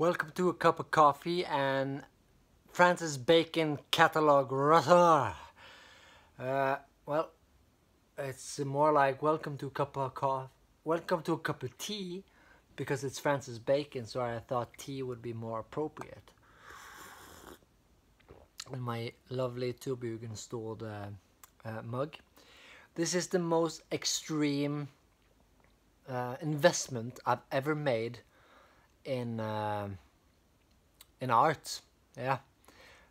Welcome to a cup of coffee and Francis Bacon catalog. Uh, well, it's more like welcome to a cup of coffee. Welcome to a cup of tea because it's Francis Bacon, so I thought tea would be more appropriate. In my lovely Tubugen stored uh, uh, mug. This is the most extreme uh, investment I've ever made in uh, in art. Yeah,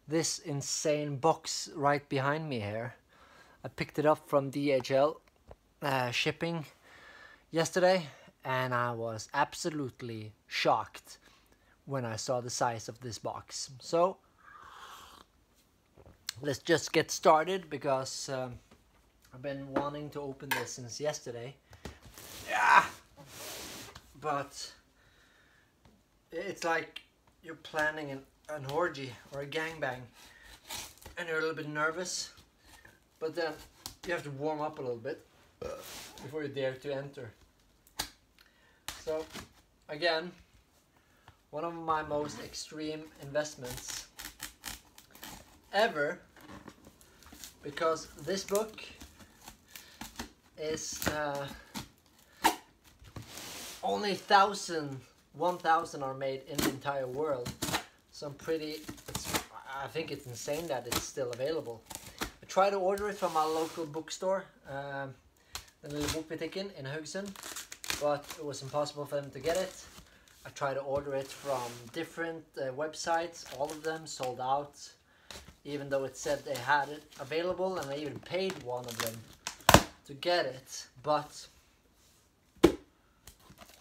this insane box right behind me here. I picked it up from DHL uh, shipping yesterday, and I was absolutely shocked when I saw the size of this box. So let's just get started because um, I've been wanting to open this since yesterday. Yeah, but it's like you're planning an, an orgy or a gangbang and you're a little bit nervous but then you have to warm up a little bit before you dare to enter. So again one of my most extreme investments ever because this book is uh, only thousand 1,000 are made in the entire world. So I'm pretty, I think it's insane that it's still available. I tried to order it from our local bookstore, um, the little book Bokbutikken in Haugesund, but it was impossible for them to get it. I tried to order it from different uh, websites, all of them sold out, even though it said they had it available and I even paid one of them to get it, but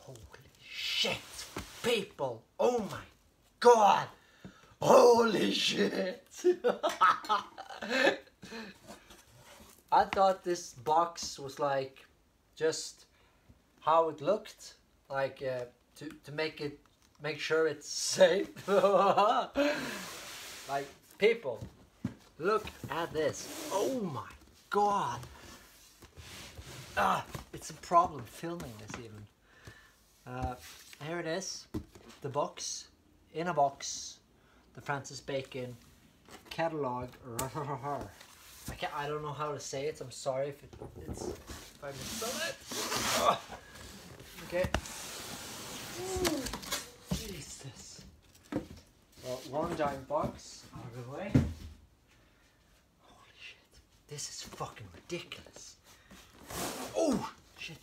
holy shit! People. Oh my god. Holy shit. I thought this box was like just how it looked like uh, to, to make it make sure it's safe like people look at this oh my god ah it's a problem filming this even uh, here it is, the box, in a box, the Francis Bacon catalog. I can't, I don't know how to say it. I'm sorry if it, it's if I misspell it. Oh. Okay. Ooh, Jesus. Well, one giant box out of the way. Holy shit! This is fucking ridiculous. Oh shit!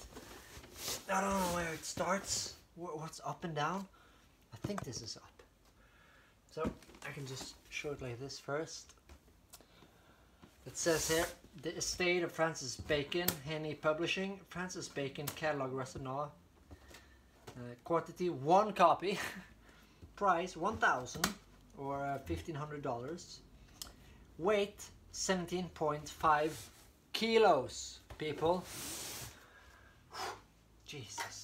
I don't know where it starts what's up and down? I think this is up. So I can just show it like this first. It says here, the estate of Francis Bacon, Henny Publishing, Francis Bacon Catalog Raisonné. Uh, quantity, one copy. Price, 1000 or uh, $1,500. Weight, 17.5 kilos, people. Jesus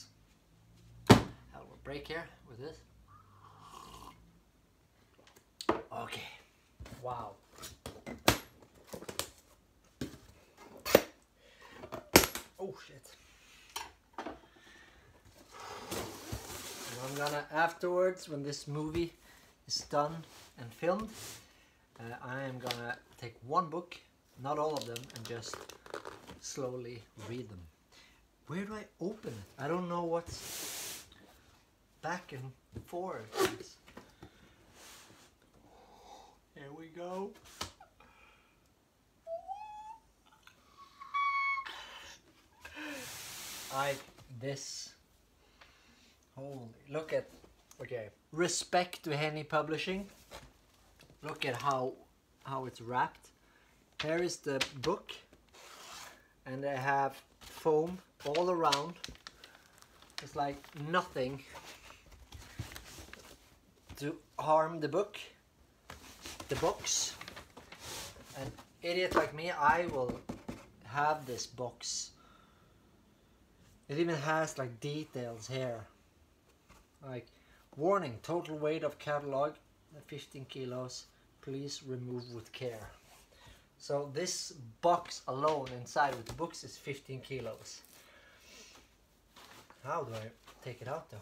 break here with this. Okay. Wow. Oh shit. And I'm gonna afterwards when this movie is done and filmed uh, I am gonna take one book not all of them and just slowly read them where do I open it? I don't know what's back and forth. Here we go. I this. Holy look at okay respect to Henny Publishing. Look at how how it's wrapped. Here is the book and they have foam all around. It's like nothing to harm the book, the box. An idiot like me, I will have this box. It even has like details here. Like, warning, total weight of catalog, 15 kilos. Please remove with care. So this box alone inside with the books is 15 kilos. How do I take it out though?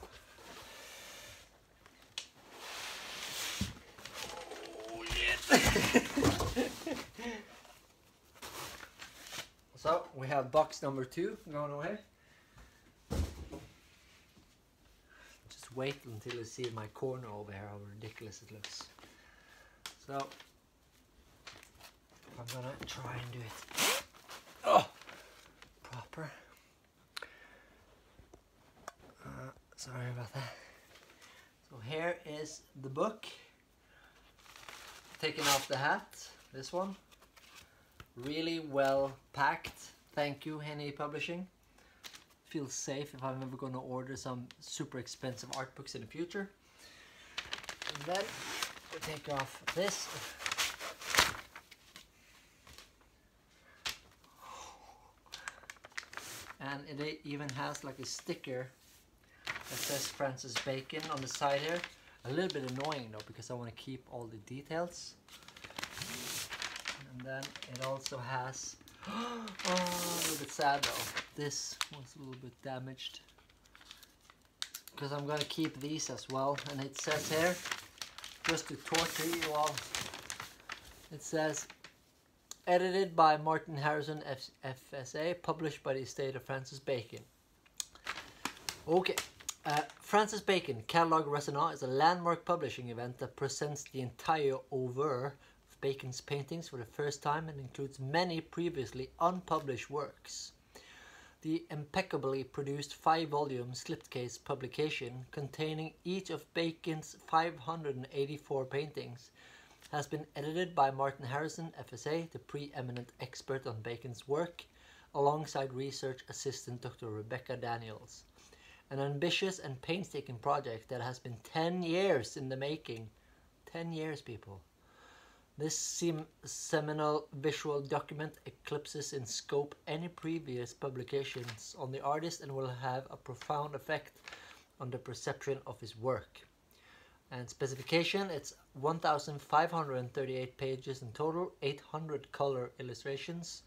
so we have box number two going away. Just wait until you see my corner over here, how ridiculous it looks. So I'm gonna try and do it oh, proper. Uh, sorry about that. So here is the book. Taking off the hat, this one. Really well packed. Thank you, Henny Publishing. Feels safe if I'm ever going to order some super expensive art books in the future. And then we take off this. And it even has like a sticker that says Francis Bacon on the side here. A little bit annoying though because I want to keep all the details. And then it also has, oh, a little bit sad though. This was a little bit damaged. Because I'm going to keep these as well. And it says here, just to torture you all, it says, edited by Martin Harrison F FSA, published by the estate of Francis Bacon. Okay. Uh, Francis Bacon Catalogue Raisonné is a landmark publishing event that presents the entire oeuvre of Bacon's paintings for the first time and includes many previously unpublished works. The impeccably produced five-volume slipcase publication containing each of Bacon's 584 paintings has been edited by Martin Harrison, FSA, the preeminent expert on Bacon's work, alongside research assistant Dr. Rebecca Daniels an ambitious and painstaking project that has been 10 years in the making. 10 years, people. This sem seminal visual document eclipses in scope any previous publications on the artist and will have a profound effect on the perception of his work. And specification, it's 1,538 pages in total, 800 color illustrations.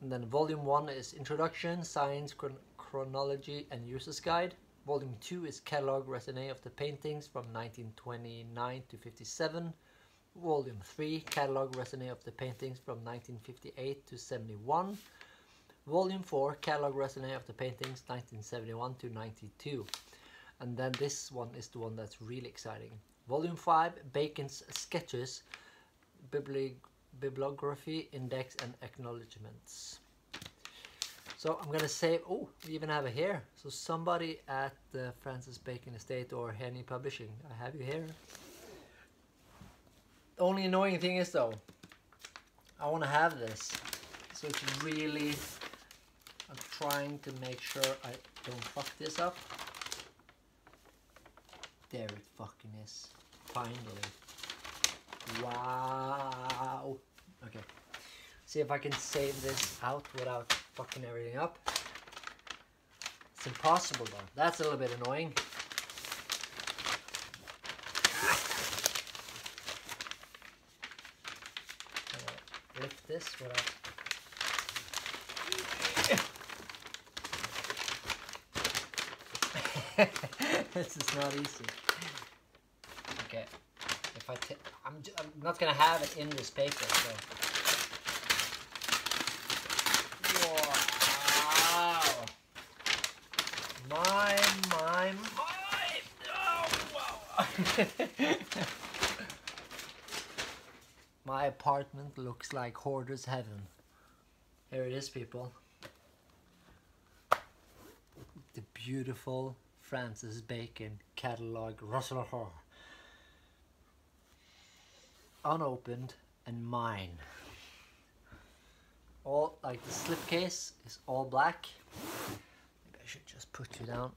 And then volume 1 is Introduction, Science, Chronology and User's Guide. Volume 2 is Catalogue Raisonné of the paintings from 1929 to 57. Volume 3, Catalogue Raisonné of the paintings from 1958 to 71. Volume 4, Catalogue Raisonné of the paintings 1971 to 92. And then this one is the one that's really exciting. Volume 5, Bacon's Sketches, Bibli Bibliography, Index and Acknowledgements. So I'm gonna save, oh, we even have a here. So somebody at the Francis Bacon Estate or Henny Publishing, I have you here. The only annoying thing is though, I wanna have this. So it's really, I'm trying to make sure I don't fuck this up. There it fucking is, finally. Wow. Okay. See if I can save this out without fucking everything up. It's impossible though. That's a little bit annoying. lift this without this is not easy. Okay, if I I'm, I'm not gonna have it in this paper, so. My, my, my! Oh, my apartment looks like hoarder's heaven. Here it is, people. The beautiful Francis Bacon catalogue Russell Unopened and mine. All like the slipcase is all black. Maybe I should just put you down.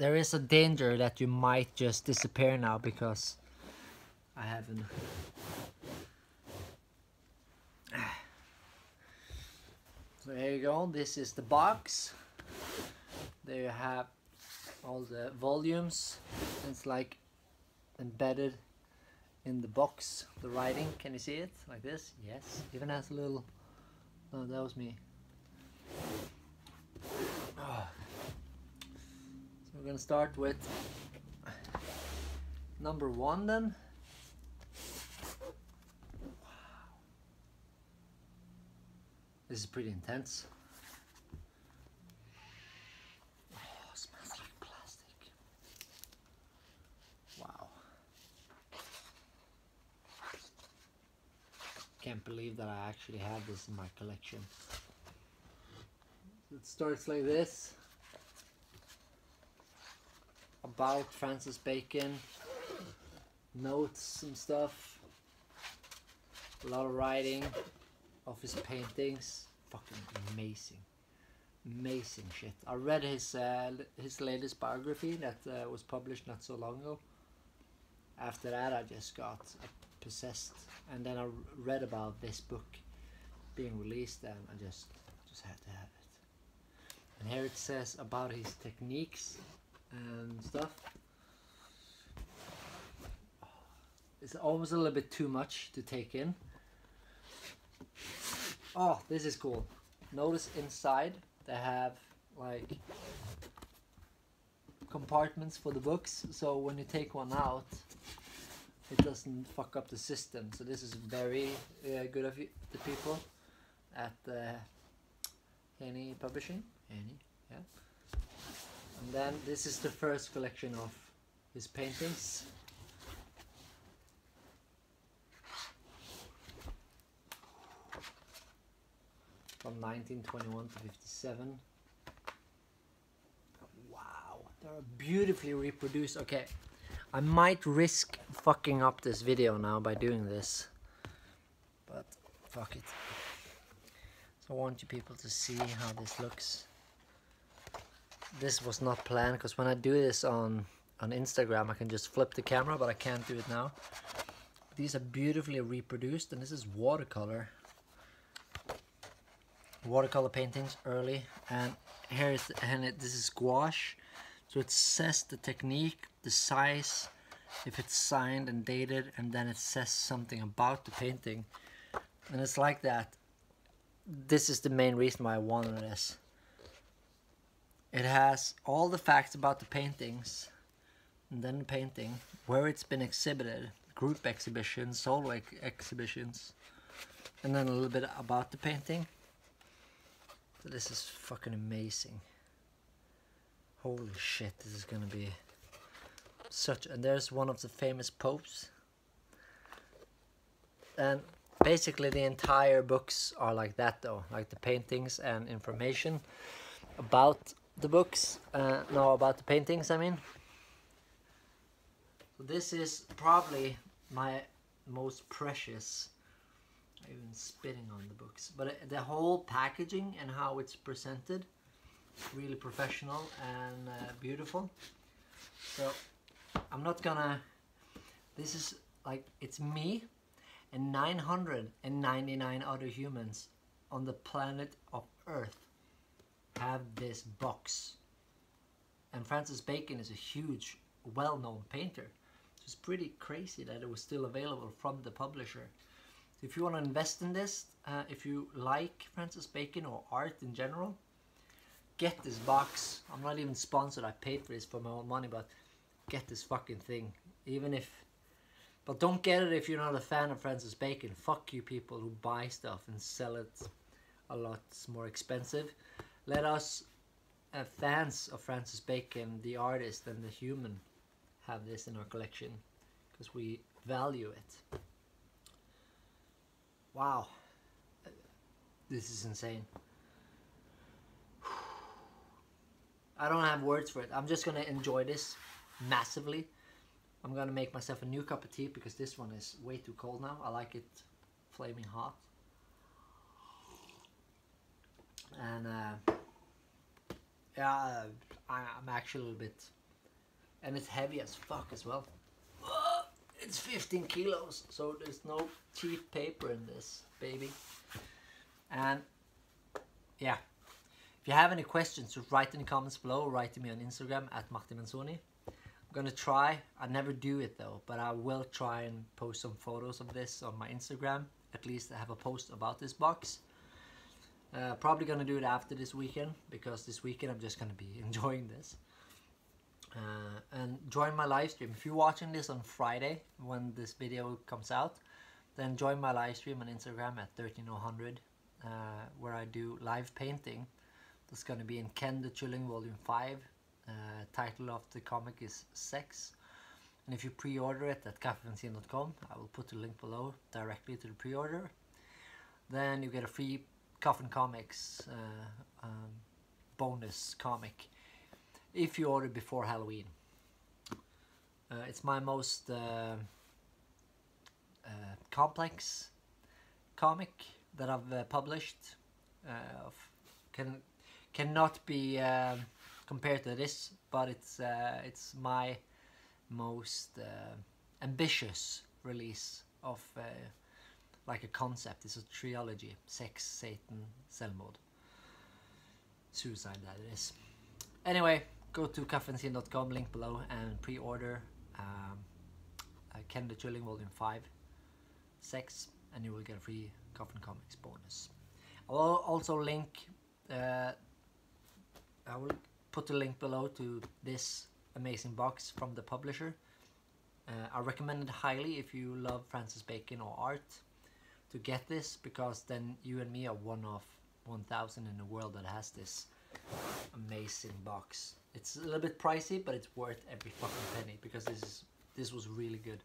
There is a danger that you might just disappear now because I haven't. So here you go, this is the box. There you have all the volumes. It's like embedded in the box, the writing. Can you see it? Like this? Yes. Even has a little... No, that was me. Oh. We're gonna start with number one then. This is pretty intense. Oh, smells like plastic. Wow. Can't believe that I actually have this in my collection. It starts like this. About Francis Bacon. Notes and stuff. A lot of writing of his paintings. Fucking amazing. Amazing shit. I read his uh, his latest biography that uh, was published not so long ago. After that, I just got possessed, and then I read about this book being released, and I just just had to have it. And here it says about his techniques and stuff. It's almost a little bit too much to take in. Oh, this is cool. Notice inside they have like compartments for the books so when you take one out it doesn't fuck up the system so this is very uh, good of you, the people at uh, Haney Publishing Haney yeah and then this is the first collection of his paintings from 1921 to 57. Wow, they're beautifully reproduced. Okay, I might risk fucking up this video now by doing this, but fuck it. So I want you people to see how this looks. This was not planned because when I do this on on Instagram I can just flip the camera but I can't do it now. These are beautifully reproduced and this is watercolor. Watercolor paintings early and here is and it, this is gouache. So it says the technique the size if it's signed and dated and then it says something about the painting. And it's like that. This is the main reason why I wanted this it has all the facts about the paintings and then the painting where it's been exhibited group exhibitions solo ex exhibitions and then a little bit about the painting this is fucking amazing. Holy shit, this is gonna be such and there's one of the famous popes. And basically the entire books are like that though, like the paintings and information about the books, uh, no about the paintings I mean. So this is probably my most precious I'm even spitting on the books. But uh, the whole packaging and how it's presented, really professional and uh, beautiful. So I'm not gonna, this is like, it's me and 999 other humans on the planet of Earth have this box. And Francis Bacon is a huge, well-known painter. So it's pretty crazy that it was still available from the publisher. So if you want to invest in this, uh, if you like Francis Bacon or art in general, get this box. I'm not even sponsored. I paid for this for my own money, but get this fucking thing. Even if, but don't get it if you're not a fan of Francis Bacon. Fuck you people who buy stuff and sell it a lot more expensive. Let us, uh, fans of Francis Bacon, the artist and the human, have this in our collection because we value it. Wow. This is insane. I don't have words for it. I'm just gonna enjoy this massively. I'm gonna make myself a new cup of tea because this one is way too cold now. I like it flaming hot. And uh, yeah, I, I'm actually a little bit, and it's heavy as fuck as well. It's 15 kilos, so there's no cheap paper in this, baby. And yeah, if you have any questions, just write in the comments below or write to me on Instagram at Martin Mentzoni. I'm gonna try, I never do it though, but I will try and post some photos of this on my Instagram. At least I have a post about this box. Uh, probably gonna do it after this weekend because this weekend I'm just gonna be enjoying this. Uh, and join my live stream. If you're watching this on Friday when this video comes out, then join my live stream on Instagram at 13000 uh, where I do live painting. That's gonna be in Ken the Kylling Volume 5. Uh, title of the comic is Sex. And if you pre-order it at kaffifanzine.com, I will put the link below directly to the pre-order. Then you get a free Coffin Comics uh, um, bonus comic if you order before Halloween. Uh, it's my most uh, uh, complex comic that I've uh, published. Uh, can cannot be um, compared to this, but it's it's my most ambitious release of like a concept. It's a trilogy: sex, Satan, Selmord, suicide. That it is. Anyway, go to kaffifanzine.com, link below, and pre-order um, uh, Ken the Kylling Volume 5, Sex, and you will get a free Coffin Comics bonus. I will also link, uh, I will put the link below to this amazing box from the publisher. Uh, I recommend it highly if you love Francis Bacon or art to get this because then you and me are one of 1000 in the world that has this amazing box. It's a little bit pricey, but it's worth every fucking penny because this is this was really good.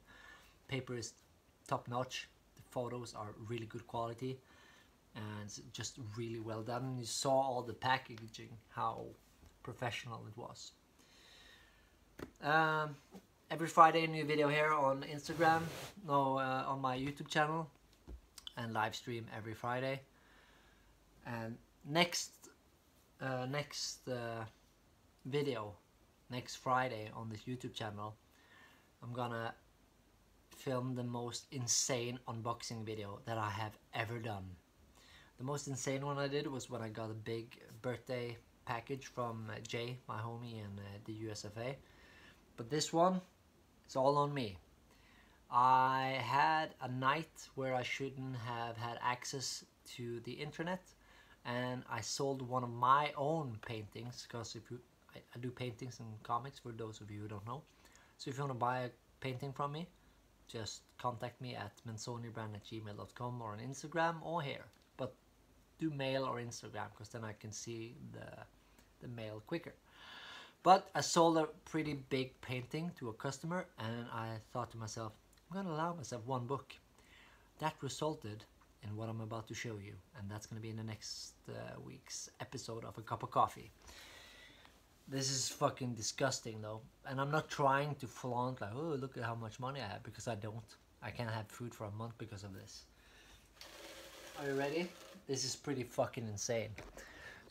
Paper is top notch. The photos are really good quality, and just really well done. You saw all the packaging, how professional it was. Um, every Friday, new video here on Instagram, no, uh, on my YouTube channel, and live stream every Friday. And next uh, next uh, video next Friday on this YouTube channel I'm gonna film the most insane unboxing video that I have ever done. The most insane one I did was when I got a big birthday package from uh, Jay my homie in uh, the USFA but this one it's all on me I had a night where I shouldn't have had access to the internet and I sold one of my own paintings because if you I, I do paintings and comics for those of you who don't know. So if you want to buy a painting from me just contact me at mentzonibrand at gmail.com or on Instagram or here. But do mail or Instagram because then I can see the the mail quicker. But I sold a pretty big painting to a customer and I thought to myself I'm gonna allow myself one book that resulted in what I'm about to show you, and that's going to be in the next uh, week's episode of A Cup of Coffee. This is fucking disgusting though, and I'm not trying to flaunt like, oh, look at how much money I have, because I don't. I can't have food for a month because of this. Are you ready? This is pretty fucking insane.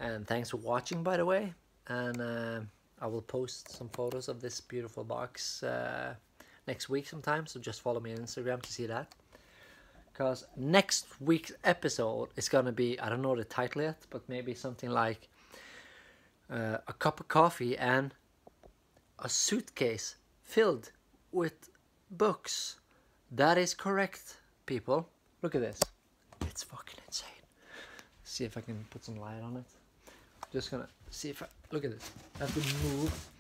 And thanks for watching, by the way. And uh, I will post some photos of this beautiful box uh, next week sometime, so just follow me on Instagram to see that because next week's episode is gonna be I don't know the title yet, but maybe something like uh, a cup of coffee and a suitcase filled with books. That is correct, people. Look at this. It's fucking insane. See if I can put some light on it. Just gonna see if I look at this. I have to move.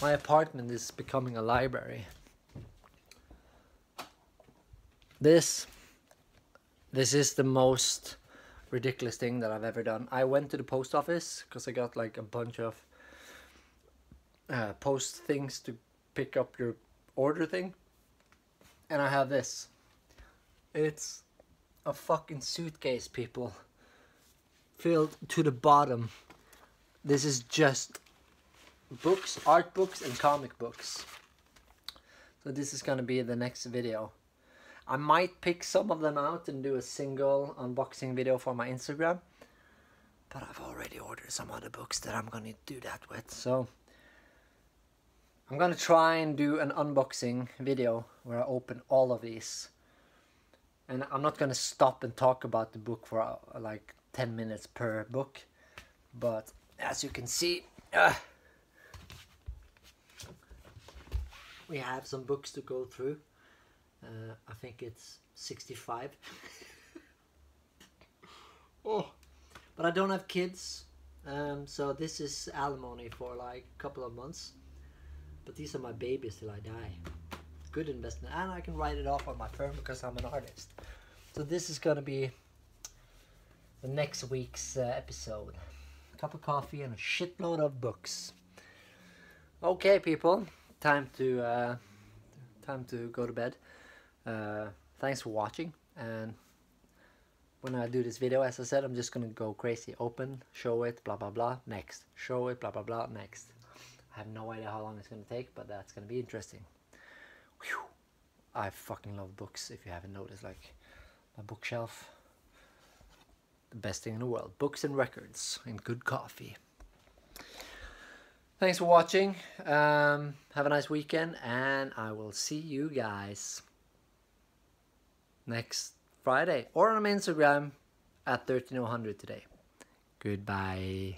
My apartment is becoming a library. This this is the most ridiculous thing that I've ever done. I went to the post office because I got like a bunch of uh, post things to pick up your order thing, and I have this. It's a fucking suitcase, people, filled to the bottom. This is just books, art books, and comic books. So this is gonna be the next video. I might pick some of them out and do a single unboxing video for my Instagram. But I've already ordered some other books that I'm gonna do that with. So I'm gonna try and do an unboxing video where I open all of these. And I'm not gonna stop and talk about the book for uh, like 10 minutes per book. But as you can see, uh, we have some books to go through. Uh, I think it's 65. oh, but I don't have kids, um, so this is alimony for like a couple of months. But these are my babies till I die. Good investment, and I can write it off on my firm because I'm an artist. So this is gonna be the next week's uh, episode. A cup of coffee and a shitload of books. Okay, people, time to uh, time to go to bed. Uh, thanks for watching, and when I do this video, as I said, I'm just gonna go crazy. Open, show it, blah blah blah. Next, show it, blah blah blah. Next. I have no idea how long it's gonna take, but that's gonna be interesting. Whew. I fucking love books. If you haven't noticed, like my bookshelf, the best thing in the world. Books and records and good coffee. Thanks for watching. Um, have a nice weekend, and I will see you guys next Friday or on Instagram at 1300 today. Goodbye.